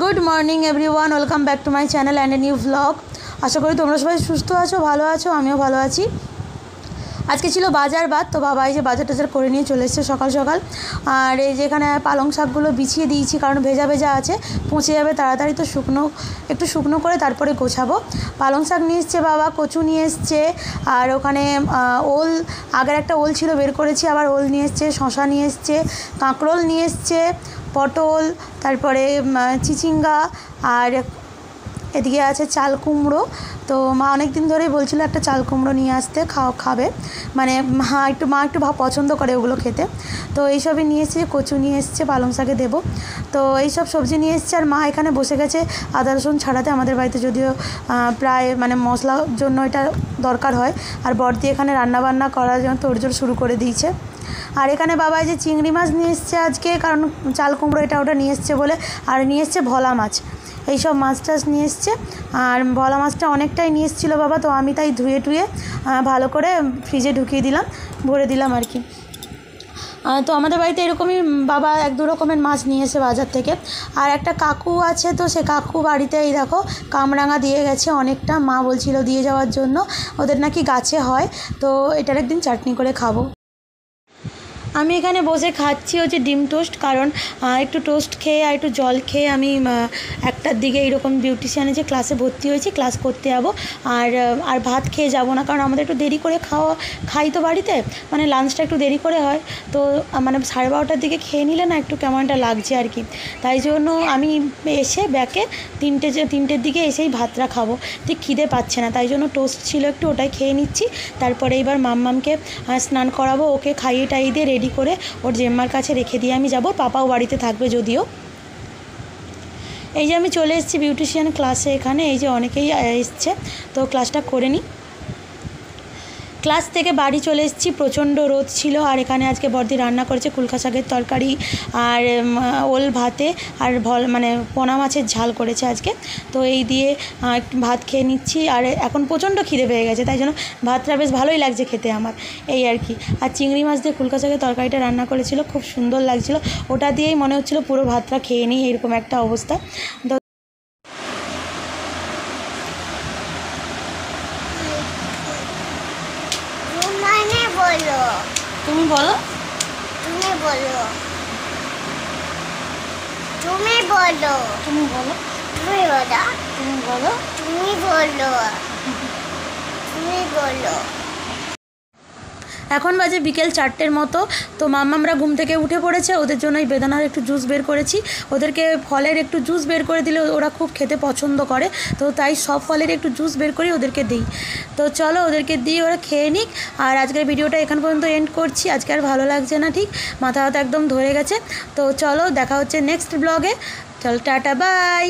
Good morning everyone welcome back to my channel and a new vlog আশা করি তোমরা সবাই সুস্থ আছো, ভালো আছো, আমিও ভালো আছি। আজকে ছিল বাজার বাদ, তো বাবা এই যে বাজার টাজার করে নিয়ে চলে এসছে সকাল সকাল। আর এই যেখানে পালং শাকগুলো বিছিয়ে দিয়েছি, কারণ ভেজা ভেজা আছে। পচে যাবে তাড়াতাড়ি তো শুকনো, একটু শুকনো করে তারপরে গোছাবো। পালং শাক নিয়ে এসছে বাবা, কচু নিয়ে এসছে। আর ওখানে ওল, আগের একটা ওল ছিল বের করেছি, আবার ওল নিয়ে এসছে শশা নিয়ে এসছে, কাঁকরোল নিয়ে এসছে। পটল, তারপরে চিচিঙ্গা, আর এদিকে আছে চাল কুমড়ো। তো মা অনেক দিন ধরেই বলছিল একটা চাল কুমড়ো নিয়ে আসতে, খাও, খাবে। মানে মা একটু মা একটু পছন্দ করে ওগুলো খেতে। তো এইসবই নিয়ে এসেছে, কচু নিয়ে এসছে, পালং শাকে দেবো। তো এইসব সবজি নিয়ে এসছে, আর মা এখানে বসে গেছে আদা, রসুন ছাড়াতে আমাদের বাড়িতে যদিও প্রায় মানে মশলার জন্য এটা দরকার হয়। আর বর্দি এখানে রান্নাবান্না করার জন্য তোড়জোড় শুরু করে দিয়েছে। আর এখানে বাবা যে চিংড়ি মাছ নিয়ে এসছে আজকে, কারণ চাল কুমড়ো এটা ওটা নিয়ে এসছে বলে, আর নিয়ে এসছে ভোলা মাছ। এইসব মাছ টাছ নিয়ে এসছে, আর ভোলা মাছটা অনেকটাই নিয়ে এসেছিল বাবা, তো আমি তাই ধুয়ে টুয়ে ভালো করে ফ্রিজে ঢুকিয়ে দিলাম, ভরে দিলাম আর কি। তো আমাদের বাড়িতে এরকমই বাবা এক দু রকমের মাছ নিয়ে এসে বাজার থেকে। আর একটা কাকু আছে তো, সে কাকু বাড়িতে এই দেখো কামরাঙা দিয়ে গেছে অনেকটা, মা বলছিল দিয়ে যাওয়ার জন্য, ওদের নাকি গাছে হয়, তো এটার একদিন চাটনি করে খাব। আমি এখানে বসে খাচ্ছি হচ্ছে ডিম টোস্ট, কারণ একটু টোস্ট খেয়ে আর একটু জল খেয়ে আমি একটার দিকে এরকম বিউটিশিয়ানে যে ক্লাসে ভর্তি হয়েছি ক্লাস করতে যাব। আর আর ভাত খেয়ে যাব না, কারণ আমাদের একটু দেরি করে খাওয়া, খাই তো বাড়িতে মানে লাঞ্চটা একটু দেরি করে হয়। তো মানে সাড়ে বারোটার দিকে খেয়ে নিলে না একটু কেমনটা লাগছে আর কি। তাই জন্য আমি এসে ব্যাকে তিনটে যে, তিনটের দিকে এসেই ভাতটা খাব। ঠিক খিদে পাচ্ছে না, তাই জন্য টোস্ট ছিল একটু ওটাই খেয়ে নিচ্ছি। তারপরে এবার মাম্মামকে স্নান করাবো, ওকে খাইয়ে টাইয়ে দিয়ে রেডি করে ওর জেম্মার কাছে রেখে দিয়ে আমি যাব। পাপাও বাড়িতে থাকবে যদিও। এই যে আমি চলে এসেছি বিউটিশিয়ান ক্লাসে এখানে, এই যে অনেকেই এসছে, তো ক্লাসটা করে নিই। ক্লাস থেকে বাড়ি চলে এসেছি, প্রচণ্ড রোদ ছিল আর এখানে আজকে বর্দি রান্না করেছে কুলকা শাকের তরকারি আর ওল ভাতে আর ভল মানে পোনা মাছের ঝাল করেছে আজকে। তো এই দিয়ে ভাত খেয়ে নিচ্ছি আর এখন প্রচণ্ড খিদে পেয়ে গেছে, তাই জন্য ভাতটা বেশ ভালোই লাগছে খেতে আমার, এই আর কি। আর চিংড়ি মাছ দিয়ে কুলকা শাকের তরকারিটা রান্না করেছিল, খুব সুন্দর লাগছিল। ওটা দিয়েই মনে হচ্ছিল পুরো ভাতটা খেয়ে নিই, এরকম একটা অবস্থা। তো মানে বলো। তুমি বলো। তুমি বলো। তুমি বলো। তুমি বলো। তুমি বলো। তুমি বলো। তুমি বলো। তুমি বলো। এখন বাজে বিকেল চারটের মতো। তো মাম্মামরা ঘুম থেকে উঠে পড়েছে, ওদের জন্য এই বেদানার একটু জুস বের করেছি। ওদেরকে ফলের একটু জুস বের করে দিলে ওরা খুব খেতে পছন্দ করে। তো তাই সব ফলের একটু জুস বের করে ওদেরকে দিই। তো চলো ওদেরকে দিয়ে ওরা খেয়ে নিক। আর আজকের ভিডিওটা এখান পর্যন্ত এন্ড করছি। আজকে আর ভালো লাগছে না, ঠিক? মাথা হাতে একদম ধরে গেছে। তো চলো দেখা হচ্ছে নেক্সট ব্লগে চল, টাটা বাই